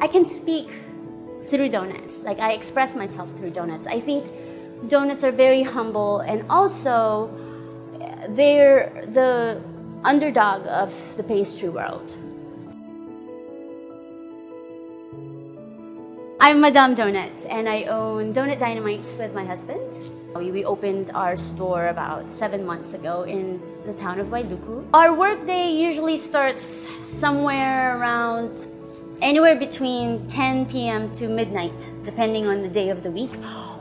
I can speak through donuts. Like I express myself through donuts. I think donuts are very humble and also eh, they're the underdog of the pastry world. I'm Madame Donut and I own Donut Dynamite with my husband. We opened our store about seven months ago in the town of Wailuku. Our workday usually starts somewhere around anywhere between 10 p.m. to midnight, depending on the day of the week.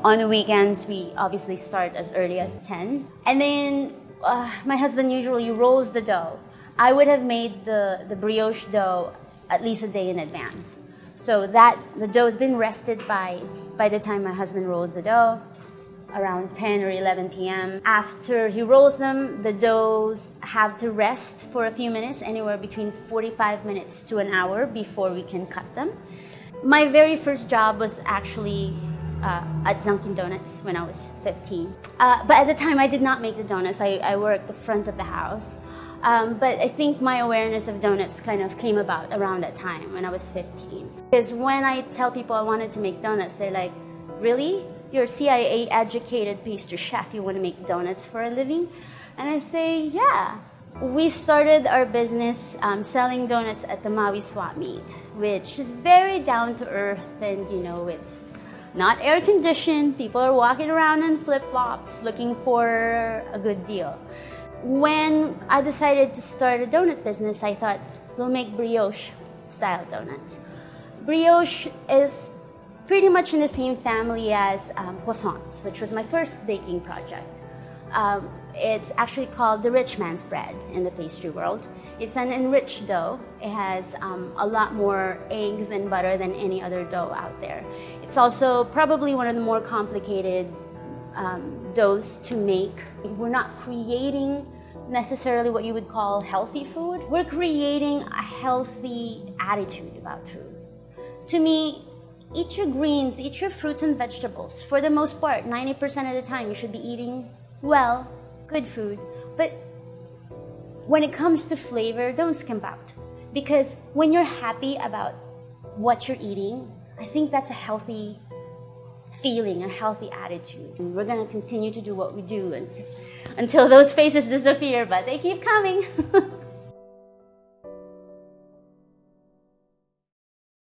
On the weekends, we obviously start as early as 10. And then uh, my husband usually rolls the dough. I would have made the, the brioche dough at least a day in advance. So that the dough has been rested by by the time my husband rolls the dough around 10 or 11 p.m. After he rolls them, the doughs have to rest for a few minutes, anywhere between 45 minutes to an hour before we can cut them. My very first job was actually uh, at Dunkin' Donuts when I was 15. Uh, but at the time, I did not make the donuts. I, I worked the front of the house. Um, but I think my awareness of donuts kind of came about around that time when I was 15. Because when I tell people I wanted to make donuts, they're like, really? You're a CIA educated pastry chef. You want to make donuts for a living? And I say, yeah. We started our business um, selling donuts at the Maui Swap Meet, which is very down to earth and, you know, it's not air conditioned. People are walking around in flip flops looking for a good deal. When I decided to start a donut business, I thought we'll make brioche style donuts. Brioche is pretty much in the same family as um, croissants, which was my first baking project. Um, it's actually called the rich man's bread in the pastry world. It's an enriched dough. It has um, a lot more eggs and butter than any other dough out there. It's also probably one of the more complicated um, doughs to make. We're not creating necessarily what you would call healthy food. We're creating a healthy attitude about food. To me, eat your greens, eat your fruits and vegetables. For the most part, 90% of the time, you should be eating well, good food. But when it comes to flavor, don't skimp out. Because when you're happy about what you're eating, I think that's a healthy feeling, a healthy attitude. And we're going to continue to do what we do until, until those faces disappear, but they keep coming.